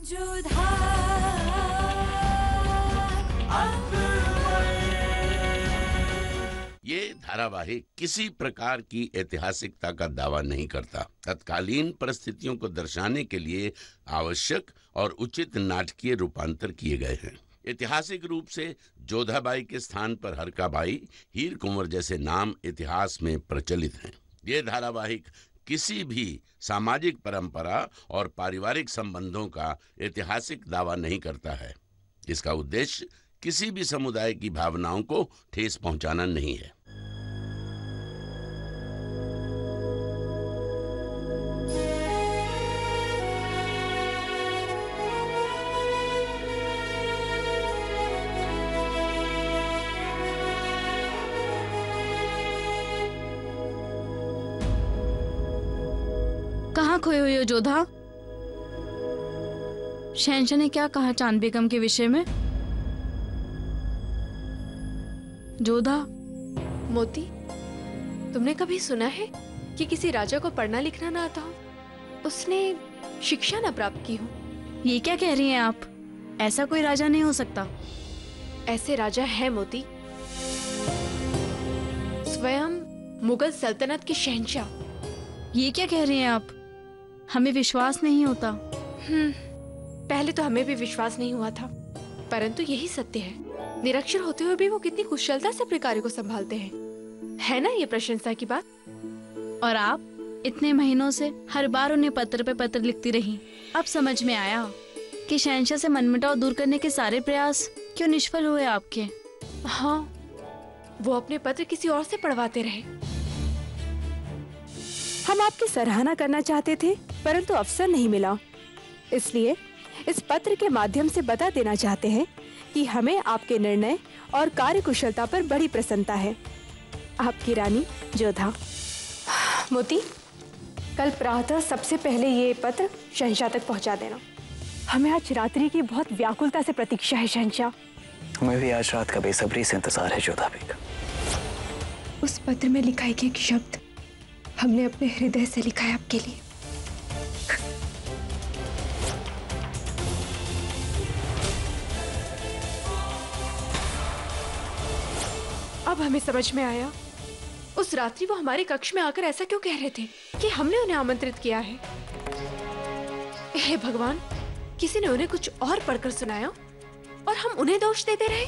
ये धारावाहिक किसी प्रकार की ऐतिहासिकता का दावा नहीं करता। तत्कालीन परिस्थितियों को दर्शाने के लिए आवश्यक और उचित नाटकीय रूपांतर किए गए हैं। ऐतिहासिक रूप से जोधाबाई के स्थान पर हरकाबाई हीर कुंवर जैसे नाम इतिहास में प्रचलित हैं। ये धारावाहिक किसी भी सामाजिक परंपरा और पारिवारिक संबंधों का ऐतिहासिक दावा नहीं करता है। इसका उद्देश्य किसी भी समुदाय की भावनाओं को ठेस पहुंचाना नहीं है। खोए हुए हो जोधा। शहनशाह ने क्या कहा चाँद बेगम के विषय में? जोधा। मोती तुमने कभी सुना है कि किसी राजा को पढ़ना लिखना ना आता हो? उसने शिक्षा ना प्राप्त की हो? ये क्या कह रही हैं आप? ऐसा कोई राजा नहीं हो सकता। ऐसे राजा है मोती। स्वयं मुगल सल्तनत के शहंशाह ये क्या कह रही हैं आप? हमें विश्वास नहीं होता। हम्म, पहले तो हमें भी विश्वास नहीं हुआ था परंतु यही सत्य है। निरक्षर होते हुए भी वो कितनी कुशलता से अपने कार्य को संभालते हैं। है ना ये प्रशंसा की बात? और आप इतने महीनों से हर बार उन्हें पत्र पे पत्र लिखती रही। अब समझ में आया कि शहनशाह से मनमुटाव दूर करने के सारे प्रयास क्यों निष्फल हुए आपके? हाँ वो अपने पत्र किसी और से पढ़वाते रहे। हम आपकी सराहना करना चाहते थे परंतु अवसर नहीं मिला। इसलिए इस पत्र के माध्यम से बता देना चाहते हैं कि हमें आपके निर्णय और कार्य कुशलता पर बड़ी प्रसन्नता है। आपकी रानी जोधा। मोती कल प्रातः सबसे पहले ये पत्र शहशाह तक पहुँचा देना। हमें आज रात्रि की बहुत व्याकुलता से प्रतीक्षा है शहशाह। हमें भी आज रात का बेसब्री से इंतज़ार है जोधा बेगम उस पत्र में लिखा एक शब्द हमने अपने हृदय से लिखा है आपके लिए। अब हमें समझ में आया, उस रात्रि वो हमारे कक्ष में आकर ऐसा क्यों कह रहे थे? कि हमने उन्हें आमंत्रित किया है। हे भगवान, किसी ने उन्हें कुछ और पढ़कर सुनाया? और हम उन्हें दोष देते रहे?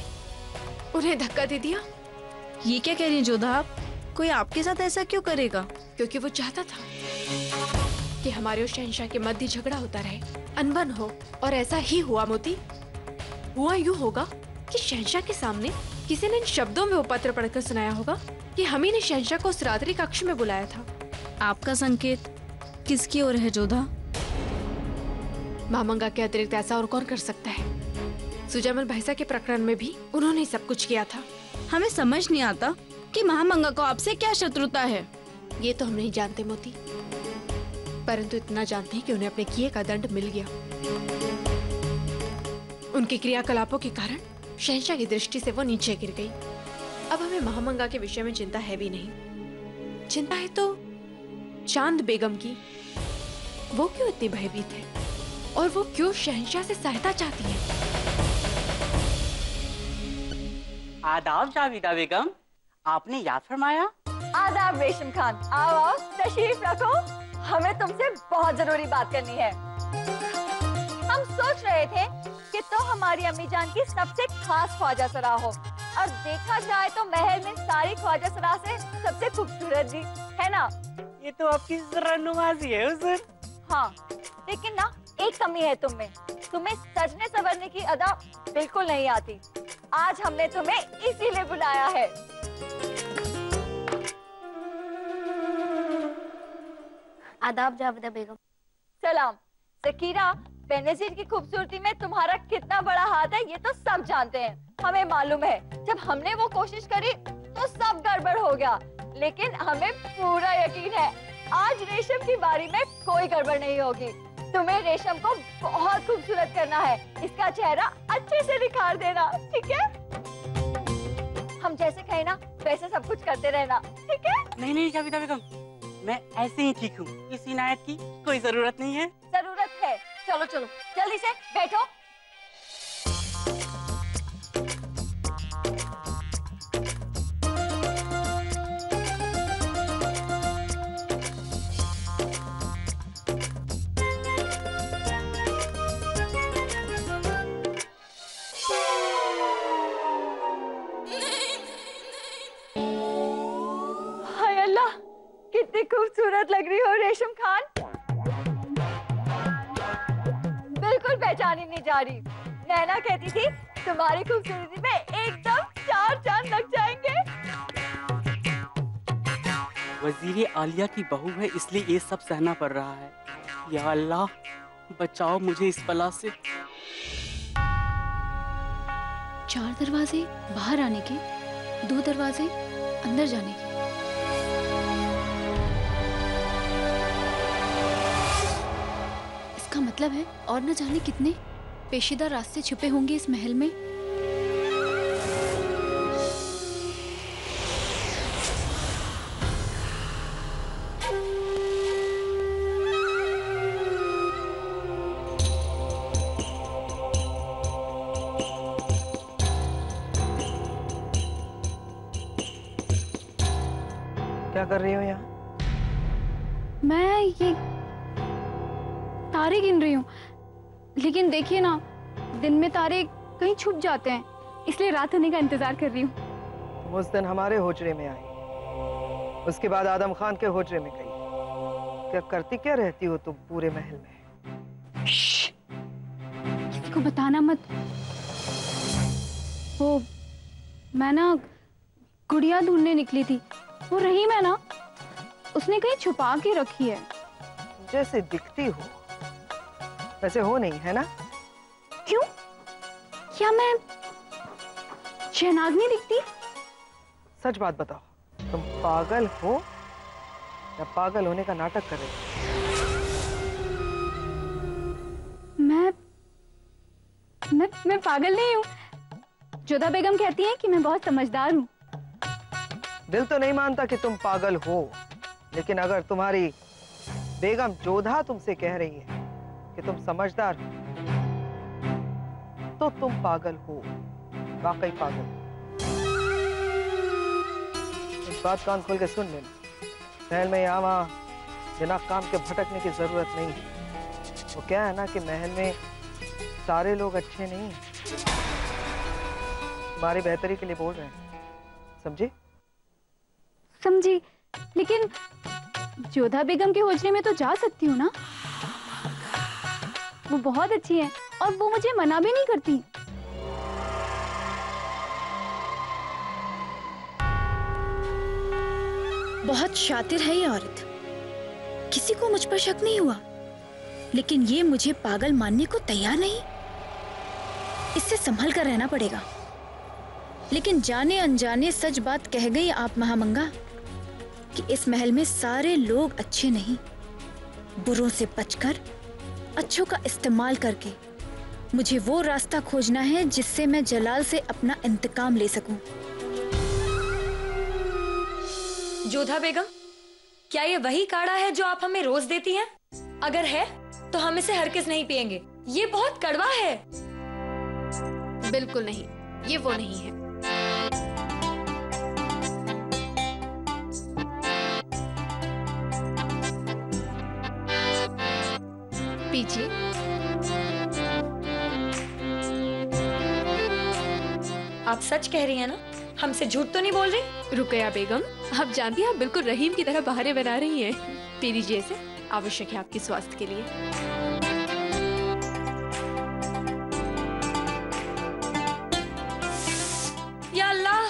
उन्हें धक्का दे दिया? ये क्या कह रही हैं जोधा आप? कोई आपके साथ ऐसा क्यों करेगा? क्योंकि वो चाहता था कि हमारे और शहनशाह के मध्य झगड़ा होता रहे अनबन हो और ऐसा ही हुआ मोती। हुआ यूँ होगा कि शहनशाह के सामने किसी ने इन शब्दों में वो पत्र पढ़कर सुनाया होगा कि हम ही ने शहनशाह को उस रात्रि कक्ष में बुलाया था। आपका संकेत किसकी ओर है जोधा? मामंगा के अतिरिक्त ऐसा और कौन कर सकता है? सुजामल भैसा के प्रकरण में भी उन्होंने सब कुछ किया था। हमें समझ नहीं आता कि महामंगा को आपसे क्या शत्रुता है? ये तो हम नहीं जानते मोती। परंतु इतना जानते हैं कि उन्हें अपने किए का दंड मिल गया। उनके क्रियाकलापों के कारण शहनशाह की दृष्टि से वो नीचे गिर गई। अब हमें महामंगा के विषय में चिंता है भी नहीं। चिंता है तो चाँद बेगम की। वो क्यों इतनी भयभीत है? और वो क्यों शहनशाह से सहायता चाहती है? आदाब जाविदा बेगम। आपने याद फरमाया? आदाब रेशम खान आओ आओ तशरीफ़ रखो। हमें तुमसे बहुत ज़रूरी बात करनी है। हम सोच रहे थे कि तो हमारी अम्मी जान की सबसे खास ख्वाजा सराह हो। और देखा जाए तो महल में सारी ख्वाजा सराह से सबसे खूबसूरत भी है ना? ये तो आपकी रनुमाजी है हुजूर। हाँ लेकिन ना एक कमी है तुम में। तुम्हें सजने संवरने की अदा बिल्कुल नहीं आती। आज हमने तुम्हें इसीलिए बुलाया है। आदाब जावेदा बेगम। सलाम। जकीरा बेनजीर की खूबसूरती में तुम्हारा कितना बड़ा हाथ है ये तो सब जानते हैं। हमें मालूम है जब हमने वो कोशिश करी तो सब गड़बड़ हो गया। लेकिन हमें पूरा यकीन है आज रेशम की बारी में कोई गड़बड़ नहीं होगी। तुम्हें रेशम को बहुत खूबसूरत करना है। इसका चेहरा अच्छे से निखार देना ठीक है? हम जैसे कहे ना वैसे सब कुछ करते रहना ठीक है? नहीं नहीं कविता बेगम मैं ऐसे ही ठीक हूँ। इस इनायत की कोई ज़रूरत नहीं है। ज़रूरत है। चलो चलो जल्दी से बैठो। कितनी खूबसूरत लग रही हो रेशम खान। बिल्कुल पहचानी नहीं जा रही। नैना कहती थी तुम्हारी खूबसूरती में एकदम चार चाँद लग जाएँगे। वज़ीर आलिया की बहू है इसलिए ये सब सहना पड़ रहा है। या अल्लाह बचाओ मुझे इस बला से। चार दरवाजे बाहर आने के दो दरवाजे अंदर जाने के। मतलब है? और न जाने कितने पेशीदा रास्ते छुपे होंगे इस महल में। क्या कर रही हो देखिए ना दिन में तारे कहीं छुप जाते हैं इसलिए रात होने का इंतज़ार कर रही हूँ। उस दिन हमारे होजरे में आई उसके बाद आदम खान के होजरे में गई। क्या करती क्या रहती हो तुम पूरे महल में? किसी को बताना मत। वो मैं ना गुड़िया ढूँढने निकली थी। वो रही मैं ना उसने कहीं छुपा के रखी है। जैसे दिखती हो। वैसे हो नहीं है ना? क्या मैं शहनाग नहीं दिखती सच बात बताओ तुम पागल हो या पागल होने का नाटक कर रही हो? मैं मैं मैं पागल नहीं हूँ। जोधा बेगम कहती हैं कि मैं बहुत समझदार हूँ। दिल तो नहीं मानता कि तुम पागल हो लेकिन अगर तुम्हारी बेगम जोधा तुमसे कह रही है कि तुम समझदार हो तो तुम पागल हो। वाकई पागल। इस बात कान खोल के सुन लेना। महल में यहाँ वहाँ बिना काम के भटकने की ज़रूरत नहीं है। वो क्या है ना कि महल में सारे लोग अच्छे नहीं तुम्हारी बेहतरी के लिए बोल रहे हैं। समझे? समझी। लेकिन जोधा बेगम के होजरे में तो जा सकती हूँ ना? वो बहुत अच्छी है। और वो मुझे मना भी नहीं करती। बहुत शातिर है ये औरत। किसी को मुझ पर शक नहीं हुआ। लेकिन ये मुझे पागल मानने को तैयार नहीं। इससे संभल कर रहना पड़ेगा। लेकिन जाने अनजाने सच बात कह गई आप महामंगा, कि इस महल में सारे लोग अच्छे नहीं। बुरों से बचकर अच्छों का इस्तेमाल करके मुझे वो रास्ता खोजना है जिससे मैं जलाल से अपना इंतकाम ले सकूँ। जोधा बेगम क्या ये वही काढ़ा है जो आप हमें रोज देती हैं? अगर है तो हम इसे हरगिज नहीं पिएँगे ये बहुत कड़वा है। बिल्कुल नहीं ये वो नहीं है। पीछे आप सच कह रही हैं ना? हमसे झूठ तो नहीं बोल रही? रुकया बेगम आप जानती हैं आप बिल्कुल रहीम की तरह बहारे बना रही हैं। पी लीजिए इसे आवश्यक है आपके स्वास्थ्य के लिए। या अल्लाह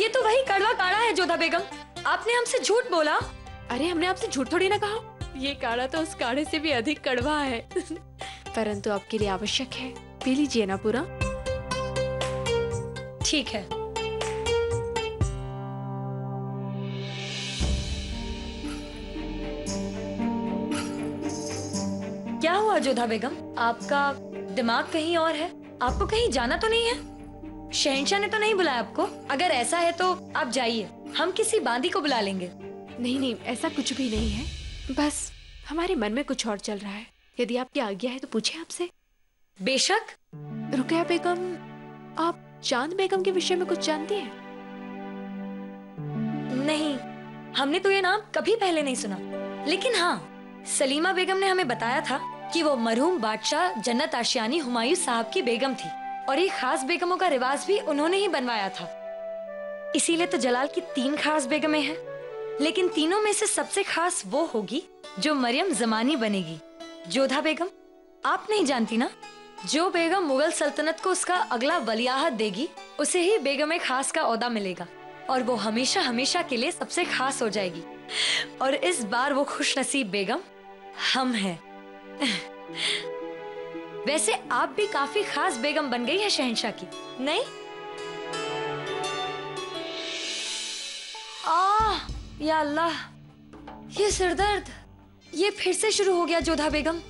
ये तो वही कड़वा काढ़ा है जोधा बेगम। आपने हमसे झूठ बोला। अरे हमने आपसे झूठ थोड़ी ना कहा। ये काढ़ा तो उस काढ़े से भी अधिक कड़वा है। परंतु आपके लिए आवश्यक है। पी लीजिए ना पूरा। ठीक है। क्या हुआ जोधा बेगम? आपका दिमाग कहीं और है? आपको कहीं जाना तो नहीं है? शहनशाह ने तो नहीं बुलाया आपको? अगर ऐसा है तो आप जाइए। हम किसी बांदी को बुला लेंगे। नहीं नहीं ऐसा कुछ भी नहीं है। बस हमारे मन में कुछ और चल रहा है। यदि आपकी आज्ञा है तो पूछे आपसे। बेशक। रुकया बेगम आप चाँद बेगम के विषय में कुछ जानती है? नहीं, हमने तो ये नाम कभी पहले नहीं सुना। लेकिन हाँ सलीमा बेगम ने हमें बताया था कि वो मरहूम बादशाह जन्नत आशियानी हुमायूं साहब की बेगम थी और ये खास बेगमों का रिवाज भी उन्होंने ही बनवाया था। इसीलिए तो जलाल की तीन खास बेगमें हैं। लेकिन तीनों में से सबसे खास वो होगी जो मरियम जमानी बनेगी। जोधा बेगम, आप नहीं जानती ना? जो बेगम मुगल सल्तनत को उसका अगला वलियाहत देगी, उसे ही बेगम खास का ओहदा मिलेगा और वो हमेशा हमेशा के लिए सबसे खास हो जाएगी। और इस बार वो खुश नसीब बेगम, हम हैं। वैसे आप भी काफ़ी खास बेगम बन गई है शहनशाह की, नहीं? आ या अल्लाह, ये सिरदर्द, ये फिर से शुरू हो गया जोधा बेगम।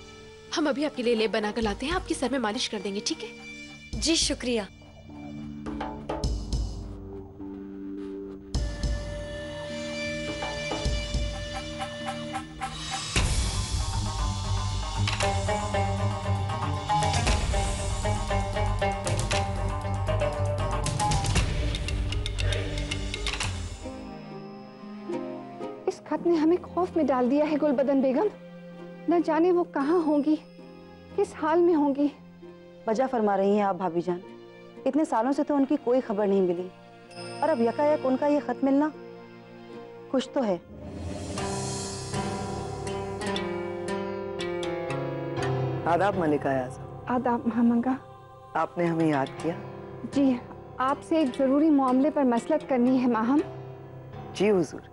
हम अभी आपके लिए लेप बनाकर लाते हैं आपके सर में मालिश कर देंगे ठीक है? जी शुक्रिया। इस खत ने हमें खौफ में डाल दिया है गुलबदन बेगम। न जाने वो कहाँ होंगी किस हाल में होंगी। वजह फरमा रही हैं आप भाभी जान इतने सालों से तो उनकी कोई खबर नहीं मिली। और अब यकायक उनका ये खत मिलना कुछ तो है। आदाब मलिका आज़म आदाब महामंगा। आपने हमें याद किया? जी आपसे एक ज़रूरी मामले पर मसलत करनी है माहम। जी हुजूर।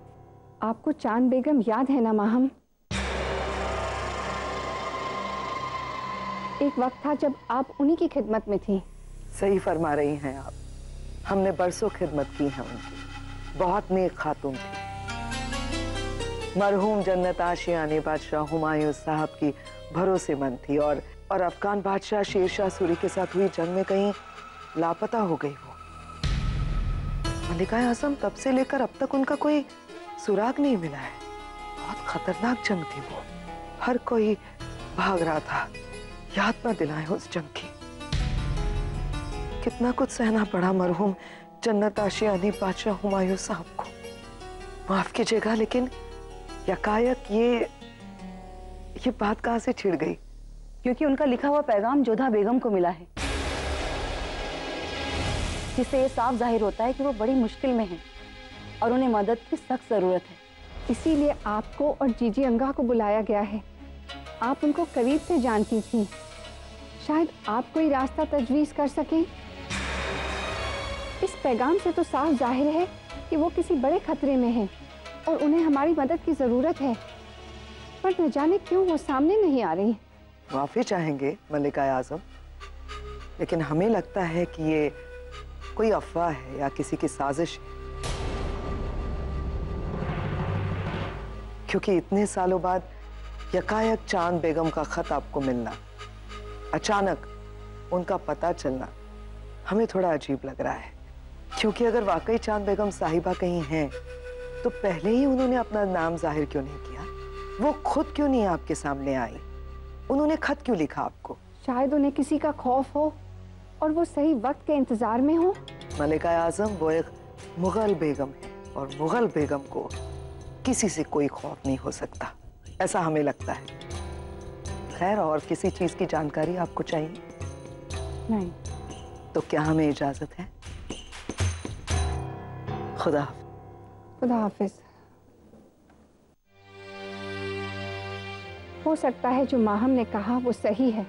आपको चाँद बेगम याद है ना माहम? एक वक्त था जब आप उन्हीं की खिदमत में थी। सही फरमा रही हैं आप। हमने बरसों खिदमत की है उनकी। बहुत नेक खातून थी। मरहूम जन्नत आशियानी बादशाह हुमायूं साहब की भरोसेमंद थी और और अफगान बादशाह शेरशाह सूरी के साथ हुई जंग में कहीं लापता हो गई वो। मलिका आज़म, तब से लेकर अब तक उनका कोई सुराग नहीं मिला है। बहुत खतरनाक जंग थी वो। हर कोई भाग रहा था। याद ना दिलाए उस जंग की। कितना कुछ सहना पड़ा मरहूम जन्नत आशियानी बादशाह हुमायूं साहब को। माफ़ कीजिएगा लेकिन यकायक ये ये बात कहाँ से छिड़ गई? क्योंकि उनका लिखा हुआ पैगाम जोधा बेगम को मिला है। जिससे ये साफ़ ज़ाहिर होता है कि वो बड़ी मुश्किल में हैं और उन्हें मदद की सख्त ज़रूरत है। इसीलिए आपको और जीजी अंगा को बुलाया गया है। आप उनको करीब से जानती थी। शायद आप कोई रास्ता तजवीज कर सकें। इस पैगाम से तो साफ़ ज़ाहिर है कि वो किसी बड़े खतरे में हैं और उन्हें हमारी मदद की ज़रूरत है। पर न जाने क्यों वो सामने नहीं आ रही। माफ़ी चाहेंगे मलिका आज़म, लेकिन हमें लगता है कि ये कोई अफवाह है या किसी की साजिश। क्योंकि इतने सालों बाद यकायक चाँद बेगम का खत आपको मिलना। अचानक उनका पता चलना हमें थोड़ा अजीब लग रहा है। क्योंकि अगर वाकई चाँद बेगम साहिबा कहीं हैं तो पहले ही उन्होंने अपना नाम ज़ाहिर क्यों नहीं किया? वो खुद क्यों नहीं आपके सामने आई? उन्होंने खत क्यों लिखा आपको? शायद उन्हें किसी का खौफ हो और वो सही वक्त के इंतज़ार में हो। मलिका आज़म वो एक मुगल बेगम है और मुगल बेगम को किसी से कोई खौफ नहीं हो सकता। ऐसा हमें लगता है। खैर और किसी चीज़ की जानकारी आपको चाहिए? नहीं। तो क्या हमें इजाज़त है? खुदा खुदा हाफिज। हो सकता है जो माहम ने कहा वो सही है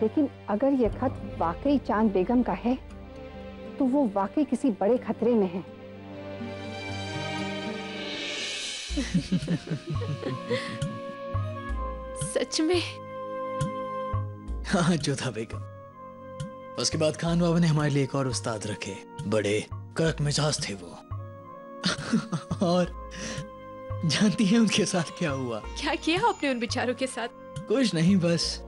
लेकिन अगर ये खत वाकई चाँद बेगम का है तो वो वाकई किसी बड़े खतरे में है। सच में? हाँ जोधा बेगम। उसके बाद खान बाबा ने हमारे लिए एक और उस्ताद रखे। बड़े कड़क मिजाज थे वो। और जानती है उनके साथ क्या हुआ? क्या किया आपने उन बेचारों के साथ? कुछ नहीं बस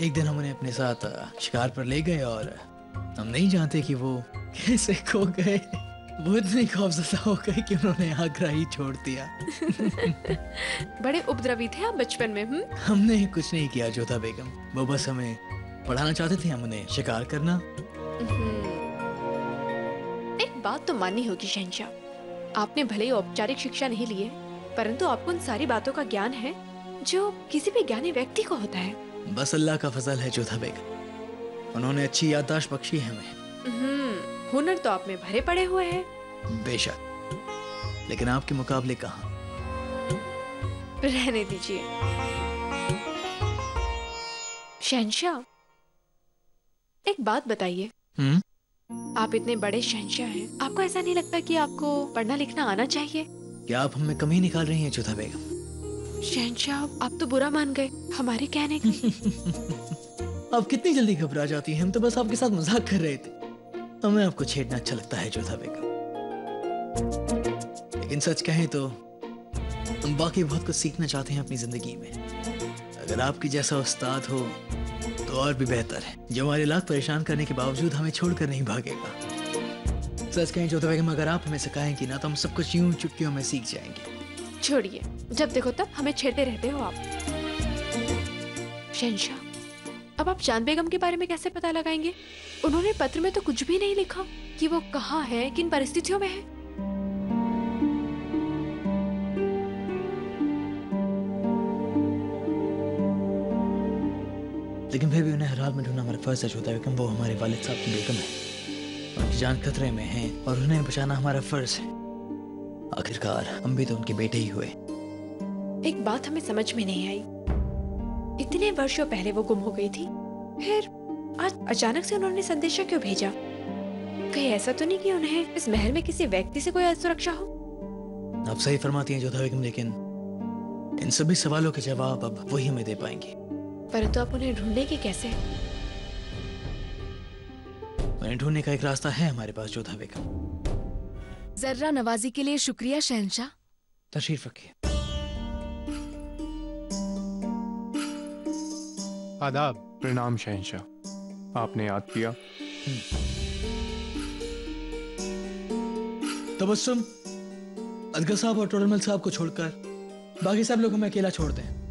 एक दिन हम उन्हें अपने साथ शिकार पर ले गए और हम नहीं जानते कि वो कैसे खो गए। वो इतनी खौफजदा हो गई कि उन्होंने आगरा ही छोड़ दिया। बड़े उपद्रवी थे आप बचपन में हम्म? हमने कुछ नहीं किया जोधा बेगम। वो बस हमें पढ़ाना चाहते थे हम उन्हें शिकार करना। एक बात तो माननी होगी शहनशाह। आपने भले ही औपचारिक शिक्षा नहीं ली है परंतु आपको उन सारी बातों का ज्ञान है जो किसी भी ज्ञानी व्यक्ति को होता है। बस अल्लाह का फजल है जोधा बेगम। उन्होंने अच्छी याददाश्त बख्शी है हमें। हम्म, हुनर तो आप में भरे पड़े हुए हैं। बेशक। लेकिन आपके मुकाबले कहा? रहने दीजिए। शहनशाह एक बात बताइए। हम्म? आप इतने बड़े शहनशाह हैं। आपको ऐसा नहीं लगता कि आपको पढ़ना लिखना आना चाहिए? क्या आप हमें कमी निकाल रही हैं चौथा बेगम? शहनशाह आप तो बुरा मान गए हमारे कहने की आप कितनी जल्दी घबरा जाती हैं? हम तो बस आपके साथ मज़ाक कर रहे थे। हमें आपको छेड़ना अच्छा लगता है, जोधा बेगम। लेकिन सच कहें तो हम बाकी बहुत कुछ सीखना चाहते हैं अपनी ज़िंदगी में। अगर आपकी जैसा उस्ताद हो तो और भी बेहतर है। जो हमारे लाख परेशान करने के बावजूद हमें छोड़कर नहीं भागेगा। सच कहें, जोधा बेगम, अगर आप हमें सिखाएँगी ना तो हम सब कुछ यूँ चुटकियों में सीख जाएँगे। छोड़िए। जब देखो तब हमें छेड़ते रहते हो आप। शहनशाह। अब आप चाँद बेगम के बारे में कैसे पता लगाएँगे? उन्होंने पत्र में तो कुछ भी नहीं लिखा कि वो कहाँ है किन परिस्थितियों में है। लेकिन फिर भी उन्हें हर हाल में ढूंढना हमारा फ़र्ज़ है जोधा बेगम वो हमारे वालिद साहब की बेगम है। उनकी जान खतरे में है और उन्हें बचाना हमारा फ़र्ज़ है। आखिरकार हम भी तो उनके बेटे ही हुए। एक बात हमें समझ में नहीं आई। इतने वर्षों पहले वो गुम हो गई थी। फिर आज अचानक से उन्होंने संदेशा क्यों भेजा? कहीं ऐसा तो नहीं कि उन्हें इस महल में किसी व्यक्ति से कोई असुरक्षा हो? आप सही फरमाती हैं जोधा बेगम लेकिन इन सभी सवालों के जवाब अब वही हमें दे पाएँगे। परंतु आप उन्हें ढूंढेंगे कैसे उन्हें ढूँढने का एक रास्ता है हमारे पास जोधा बेगम जर्रा नवाजी के लिए शुक्रिया शहनशाह। तशरीफ़ रखिए। आदाब। प्रणाम शहनशाह आपने याद किया? तबस्सुम अदगर साहब और टोडरमल साहब को छोड़कर बाकी सब लोगों में अकेला छोड़ दें।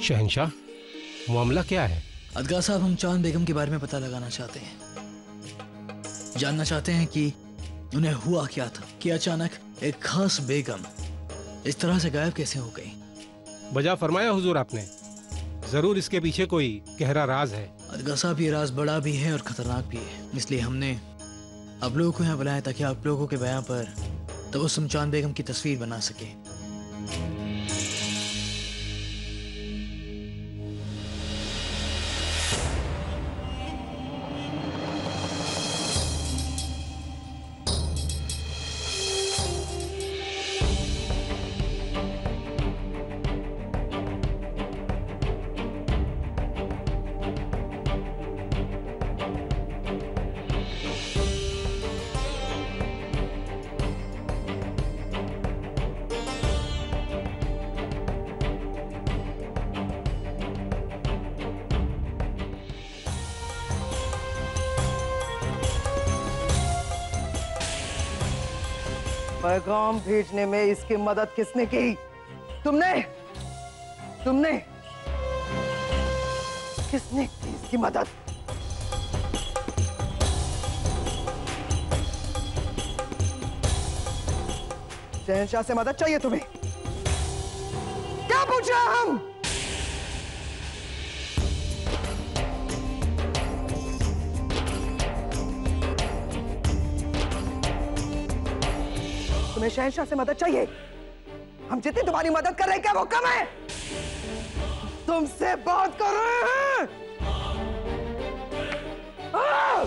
शहनशाह मामला क्या है? अदगा साहब हम चाँद बेगम के बारे में पता लगाना चाहते हैं। जानना चाहते हैं कि उन्हें हुआ क्या था कि अचानक एक खास बेगम इस तरह से गायब कैसे हो गई? बजा फरमाया, हुजूर आपने, ज़रूर इसके पीछे कोई गहरा राज है। अदगा ये राज बड़ा भी है और खतरनाक भी है। इसलिए हमने आप लोगों को यहाँ बुलाया ताकि आप लोगों के बयान पर तबस्सुम चाँद बेगम की तस्वीर बना सके। पैगाम भेजने में इसकी मदद किसने की? तुमने? तुमने? किसने की इसकी मदद? शहनशाह से मदद चाहिए तुम्हें? क्या पूछ हम? तुम्हें शहनशाह से मदद चाहिए? हम जितनी तुम्हारी मदद कर रहे हैं क्या वो कम है? तुमसे बात कर रहे हैं। आ!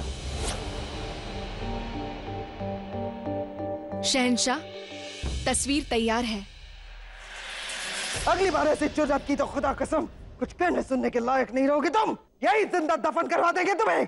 शहनशाह तस्वीर तैयार है। अगली बार ऐसे जुर्रत की तो खुदा कसम कुछ कहने सुनने के लायक नहीं रहोगे तुम। यही ज़िंदा दफन करवा देंगे तुम्हें।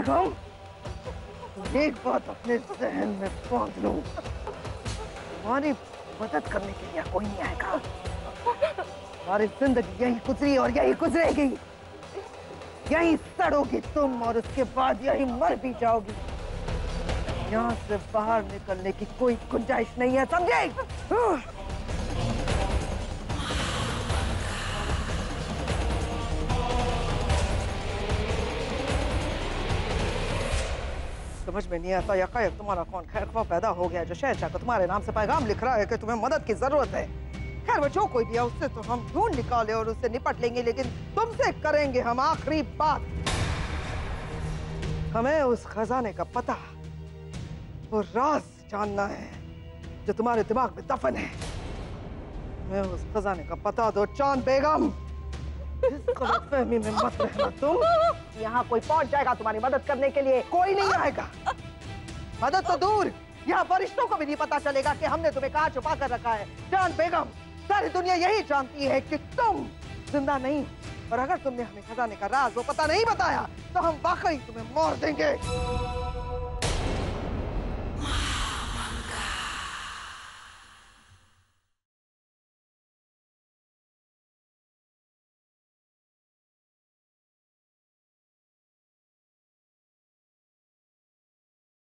बेगम एक बात अपने जहन में बाँध लो। हमारी मदद करने के लिए कोई नहीं आएगा। हमारी ज़िंदगी यही गुजरी और यही गुजरेगी। यही सड़ोगी तुम और उसके बाद यही मर भी जाओगी। यहाँ से बाहर निकलने की कोई गुंजाइश नहीं है, समझे? समझ में नहीं आता। यकायक तुम्हारा कौन? खैर खौफ पैदा हो गया जो शहर को तुम्हारे नाम से पैगाम लिख रहा है कि तुम्हें मदद की ज़रूरत है। खैर वो जो कोई भी है, उससे तो हम ढूंढ निकाले और उससे निपट लेंगे, लेकिन तुमसे करेंगे हम आखिरी बात। हमें उस खजाने का पता वो राज जानना है जो तुम्हारे दिमाग में दफन है। हमें उस खजाने का पता दो, चाँद बेगम। में मत रहना तुम। यहाँ कोई पहुँच जाएगा तुम्हारी मदद करने के लिए। कोई नहीं आएगा। मदद तो दूर। यहाँ वरिष्ठों को भी नहीं पता चलेगा कि हमने तुम्हें कहा छुपा कर रखा है। जान बेगम, सारी दुनिया यही जानती है कि तुम ज़िंदा नहीं। और अगर तुमने हमें खजाने का राज वो पता नहीं बताया तो हम वाकई तुम्हें मार देंगे।